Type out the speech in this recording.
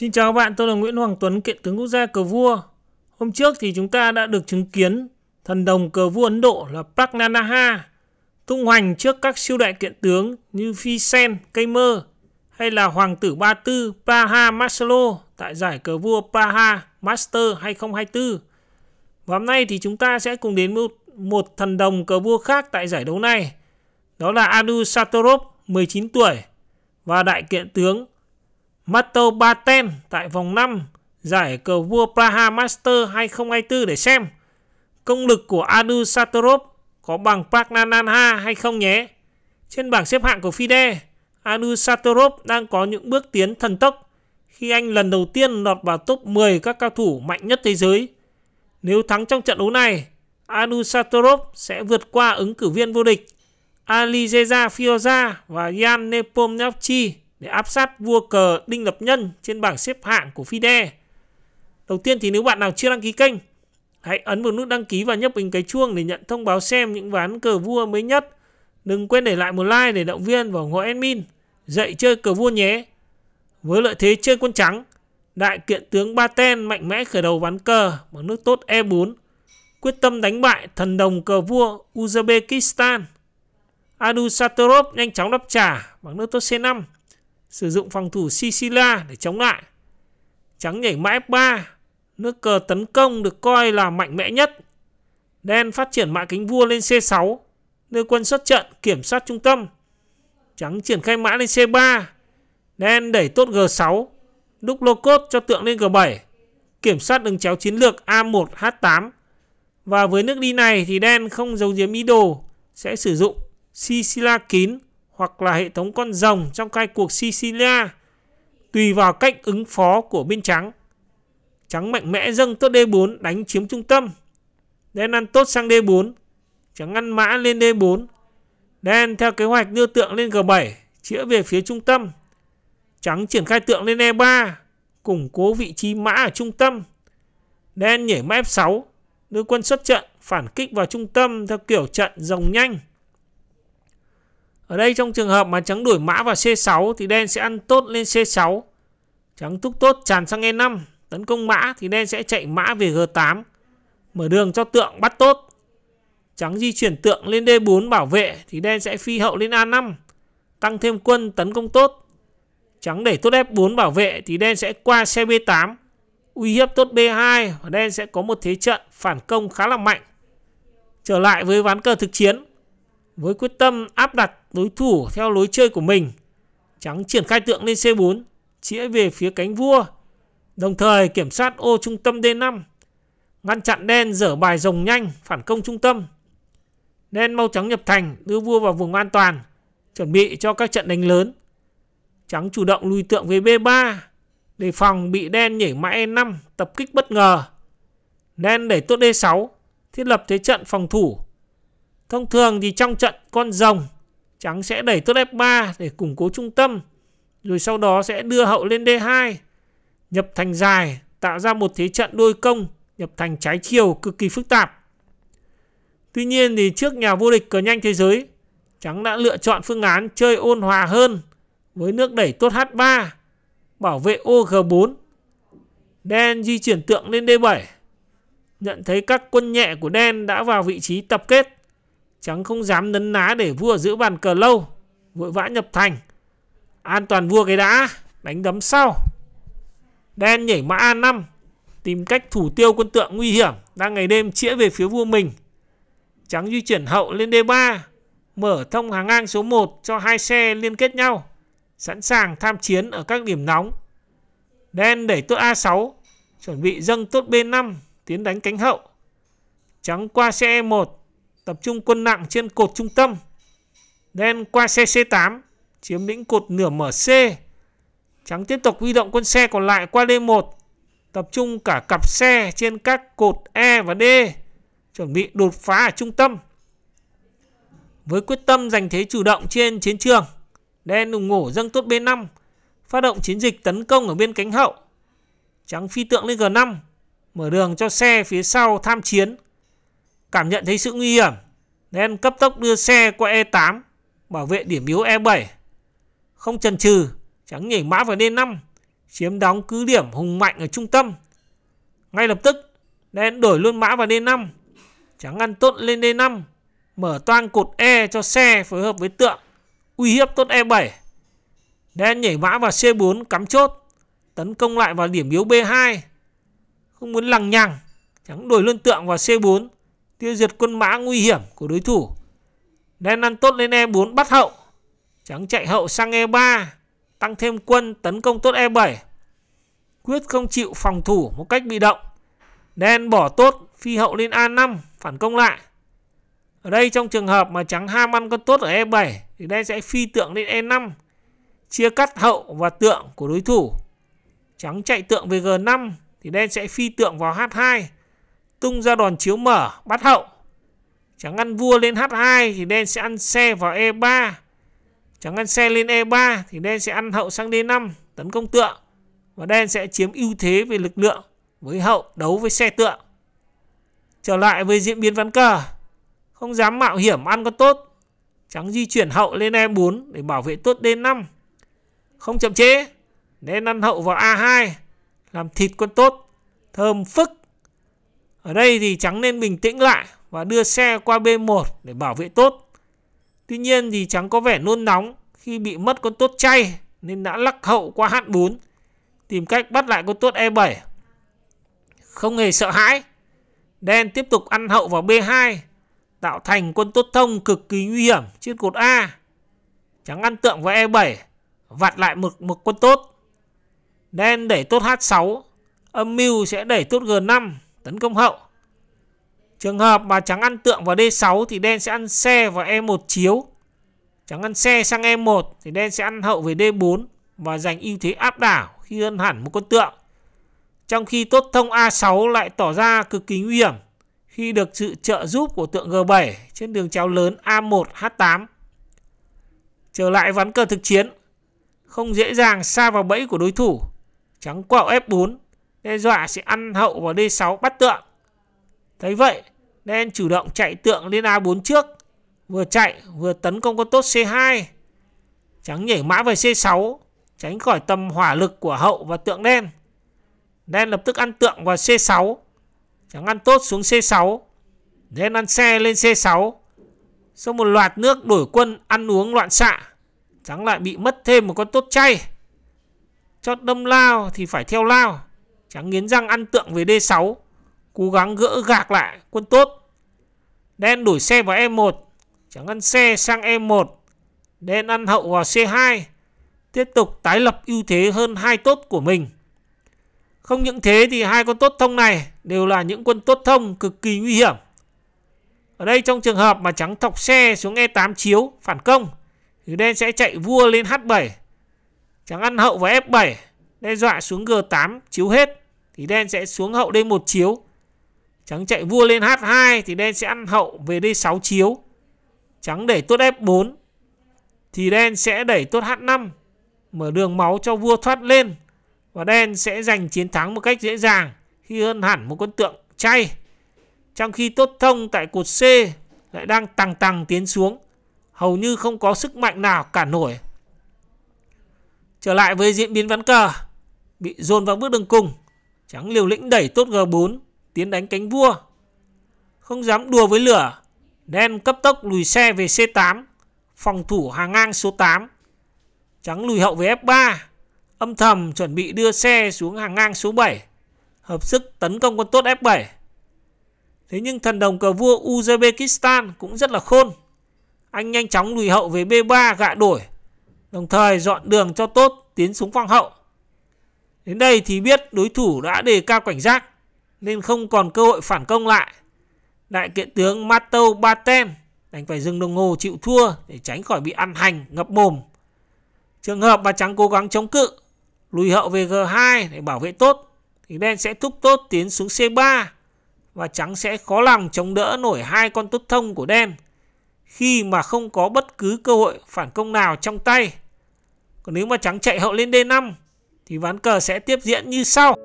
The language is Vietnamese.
Xin chào các bạn, tôi là Nguyễn Hoàng Tuấn, kiện tướng quốc gia cờ vua. Hôm trước thì chúng ta đã được chứng kiến thần đồng cờ vua Ấn Độ là Pragnanaha tung hoành trước các siêu đại kiện tướng như Phi Sen, Cây Mơ hay là Hoàng tử Ba Tư Praha Marcelo tại giải cờ vua Praha Master 2024. Và hôm nay thì chúng ta sẽ cùng đến một, một thần đồng cờ vua khác tại giải đấu này. Đó là Adu Satorov, 19 tuổi và đại kiện tướng Mato Baten tại vòng 5 giải cờ vua Praha Master 2024 để xem công lực của Adu Satorov có bằng Pragnananha hay không nhé. Trên bảng xếp hạng của FIDE, Adu Satorov đang có những bước tiến thần tốc khi anh lần đầu tiên lọt vào top 10 các cao thủ mạnh nhất thế giới. Nếu thắng trong trận đấu này, Adu Satorov sẽ vượt qua ứng cử viên vô địch Alizeza Fioza và Jan Nepomniachtchi để áp sát vua cờ Đinh Lập Nhân trên bảng xếp hạng của FIDE. Đầu tiên thì nếu bạn nào chưa đăng ký kênh, hãy ấn vào nút đăng ký và nhấp hình cái chuông để nhận thông báo xem những ván cờ vua mới nhất. Đừng quên để lại một like để động viên và ủng hộ admin. Dạy chơi cờ vua nhé. Với lợi thế chơi quân trắng, đại kiện tướng Baten mạnh mẽ khởi đầu ván cờ bằng nước tốt E4, quyết tâm đánh bại thần đồng cờ vua Uzbekistan. Adu Satorov nhanh chóng đáp trả bằng nước tốt C5 sử dụng phòng thủ Sicilia để chống lại. Trắng nhảy mã F3, nước cờ tấn công được coi là mạnh mẽ nhất. Đen phát triển mã kính vua lên C6, đưa quân xuất trận kiểm soát trung tâm. Trắng triển khai mã lên C3, đen đẩy tốt G6, đúc lô cốt cho tượng lên G7, kiểm soát đường chéo chiến lược A1 H8. Và với nước đi này thì đen không giấu giếm ý đồ sẽ sử dụng Sicilia kín hoặc là hệ thống con rồng trong khai cuộc Sicilia tùy vào cách ứng phó của bên trắng. Trắng mạnh mẽ dâng tốt D4 đánh chiếm trung tâm. Đen ăn tốt sang D4. Trắng ăn mã lên D4. Đen theo kế hoạch đưa tượng lên G7, chĩa về phía trung tâm. Trắng triển khai tượng lên E3, củng cố vị trí mã ở trung tâm. Đen nhảy mã F6, đưa quân xuất trận, phản kích vào trung tâm theo kiểu trận rồng nhanh. Ở đây trong trường hợp mà trắng đuổi mã vào C6 thì đen sẽ ăn tốt lên C6. Trắng thúc tốt tràn sang E5. Tấn công mã thì đen sẽ chạy mã về G8. Mở đường cho tượng bắt tốt. Trắng di chuyển tượng lên D4 bảo vệ thì đen sẽ phi hậu lên A5. Tăng thêm quân tấn công tốt. Trắng đẩy tốt F4 bảo vệ thì đen sẽ qua xe B8. Uy hiếp tốt B2 và đen sẽ có một thế trận phản công khá là mạnh. Trở lại với ván cờ thực chiến với quyết tâm áp đặt đối thủ theo lối chơi của mình. Trắng triển khai tượng lên C4, chĩa về phía cánh vua, đồng thời kiểm soát ô trung tâm D5, ngăn chặn đen dở bài rồng nhanh phản công trung tâm. Đen mau trắng nhập thành, đưa vua vào vùng an toàn, chuẩn bị cho các trận đánh lớn. Trắng chủ động lùi tượng về B3, đề phòng bị đen nhảy mã E5 tập kích bất ngờ. Đen đẩy tốt D6, thiết lập thế trận phòng thủ Thông thường thì trong trận con rồng, trắng sẽ đẩy tốt F3 để củng cố trung tâm, rồi sau đó sẽ đưa hậu lên D2, nhập thành dài, tạo ra một thế trận đôi công, nhập thành trái chiều cực kỳ phức tạp. Tuy nhiên thì trước nhà vô địch cờ nhanh thế giới, trắng đã lựa chọn phương án chơi ôn hòa hơn với nước đẩy tốt H3, bảo vệ ô G4. Đen di chuyển tượng lên D7. Nhận thấy các quân nhẹ của đen đã vào vị trí tập kết Chẳng không dám nấn ná để vua giữ bàn cờ lâu. Vội vã nhập thành. An toàn vua cái đã. Đánh đấm sau. Đen nhảy mã A5. Tìm cách thủ tiêu quân tượng nguy hiểm. Đang ngày đêm chĩa về phía vua mình. Trắng di chuyển hậu lên D3. Mở thông hàng ngang số 1 cho hai xe liên kết nhau. Sẵn sàng tham chiến ở các điểm nóng. Đen đẩy tốt A6. Chuẩn bị dâng tốt B5. Tiến đánh cánh hậu. Trắng qua xe E1 tập trung quân nặng trên cột trung tâm. Đen qua xe C8, chiếm lĩnh cột nửa mở C. Trắng tiếp tục huy động quân xe còn lại qua D1, tập trung cả cặp xe trên các cột E và D, chuẩn bị đột phá ở trung tâm. Với quyết tâm giành thế chủ động trên chiến trường, đen ủng ngổ dâng tốt B5, phát động chiến dịch tấn công ở bên cánh hậu. Trắng phi tượng lên G5, mở đường cho xe phía sau tham chiến Cảm nhận thấy sự nguy hiểm, nên cấp tốc đưa xe qua E8, bảo vệ điểm yếu E7. Không chần chừ, trắng nhảy mã vào D5, chiếm đóng cứ điểm hùng mạnh ở trung tâm. Ngay lập tức, đen đổi luôn mã vào D5. Trắng ăn tốt lên D5, mở toang cột E cho xe phối hợp với tượng, uy hiếp tốt E7. Đen nhảy mã vào C4 cắm chốt, tấn công lại vào điểm yếu B2. Không muốn lằng nhằng, trắng đổi luôn tượng vào C4, tiêu diệt quân mã nguy hiểm của đối thủ. Đen ăn tốt lên E4 bắt hậu. Trắng chạy hậu sang E3, tăng thêm quân tấn công tốt E7. Quyết không chịu phòng thủ một cách bị động. Đen bỏ tốt phi hậu lên A5 phản công lại. Ở đây trong trường hợp mà trắng ham ăn con tốt ở E7 thì đen sẽ phi tượng lên E5 chia cắt hậu và tượng của đối thủ. Trắng chạy tượng về G5 thì đen sẽ phi tượng vào H2 tung ra đòn chiếu mở bắt hậu. Trắng ăn vua lên H2 thì đen sẽ ăn xe vào E3. Trắng ăn xe lên E3 thì đen sẽ ăn hậu sang D5 tấn công tượng và đen sẽ chiếm ưu thế về lực lượng với hậu đấu với xe tượng. Trở lại với diễn biến ván cờ, không dám mạo hiểm ăn con tốt. Trắng di chuyển hậu lên E4 để bảo vệ tốt D5. Không chậm chế, đen ăn hậu vào A2 làm thịt con tốt, thơm phức. Ở đây thì trắng nên bình tĩnh lại và đưa xe qua B1 để bảo vệ tốt. Tuy nhiên thì trắng có vẻ nôn nóng khi bị mất con tốt chay nên đã lắc hậu qua H4 tìm cách bắt lại con tốt E7. Không hề sợ hãi, đen tiếp tục ăn hậu vào B2 tạo thành quân tốt thông cực kỳ nguy hiểm trên cột A. Trắng ăn tượng vào E7 vặt lại một, một quân tốt. Đen đẩy tốt H6 âm mưu sẽ đẩy tốt G5 tấn công hậu. Trường hợp mà trắng ăn tượng vào D6 thì đen sẽ ăn xe vào E1 chiếu. Trắng ăn xe sang E1 thì đen sẽ ăn hậu về D4 và giành ưu thế áp đảo khi ân hẳn một con tượng. Trong khi tốt thông A6 lại tỏ ra cực kỳ nguy hiểm khi được sự trợ giúp của tượng G7 trên đường chéo lớn A1 H8. Trở lại ván cờ thực chiến, không dễ dàng xa vào bẫy của đối thủ. Trắng quạo F4, đe dọa sẽ ăn hậu vào D6 bắt tượng. Thấy vậy, đen chủ động chạy tượng lên A4 trước, vừa chạy vừa tấn công con tốt C2. Trắng nhảy mã về C6, tránh khỏi tầm hỏa lực của hậu và tượng đen. Đen lập tức ăn tượng vào C6, trắng ăn tốt xuống C6, đen ăn xe lên C6. Sau một loạt nước đổi quân ăn uống loạn xạ, trắng lại bị mất thêm một con tốt chay. Chót đâm lao thì phải theo lao, trắng nghiến răng ăn tượng về D6 cố gắng gỡ gạc lại quân tốt. Đen đổi xe vào E1, chẳng ăn xe sang E1. Đen ăn hậu vào C2, tiếp tục tái lập ưu thế hơn hai tốt của mình. Không những thế thì hai con tốt thông này đều là những quân tốt thông cực kỳ nguy hiểm. Ở đây trong trường hợp mà trắng thọc xe xuống E8 chiếu phản công thì đen sẽ chạy vua lên H7. Trắng ăn hậu vào F7 đe dọa xuống G8 chiếu hết thì đen sẽ xuống hậu D1 chiếu Trắng chạy vua lên H2 thì đen sẽ ăn hậu về D6 chiếu. Trắng đẩy tốt F4 thì đen sẽ đẩy tốt H5 mở đường máu cho vua thoát lên và đen sẽ giành chiến thắng một cách dễ dàng khi hơn hẳn một con tượng chay. Trong khi tốt thông tại cột C lại đang tăng tăng tiến xuống, hầu như không có sức mạnh nào cản nổi. Trở lại với diễn biến ván cờ, bị dồn vào bước đường cùng, trắng liều lĩnh đẩy tốt G4 tiến đánh cánh vua. Không dám đùa với lửa, đen cấp tốc lùi xe về C8, phòng thủ hàng ngang số 8. Trắng lùi hậu về F3, âm thầm chuẩn bị đưa xe xuống hàng ngang số 7, hợp sức tấn công con tốt F7. Thế nhưng thần đồng cờ vua Uzbekistan cũng rất là khôn. Anh nhanh chóng lùi hậu về B3 gạ đổi, đồng thời dọn đường cho tốt tiến xuống phòng hậu. Đến đây thì biết đối thủ đã đề cao cảnh giác, nên không còn cơ hội phản công lại. Đại kiện tướng Mato Baten đành phải dừng đồng hồ chịu thua để tránh khỏi bị ăn hành ngập mồm. Trường hợp mà trắng cố gắng chống cự, lùi hậu về G2 để bảo vệ tốt, thì đen sẽ thúc tốt tiến xuống C3 và trắng sẽ khó lòng chống đỡ nổi hai con tốt thông của đen khi mà không có bất cứ cơ hội phản công nào trong tay. Còn nếu mà trắng chạy hậu lên D5 thì ván cờ sẽ tiếp diễn như sau.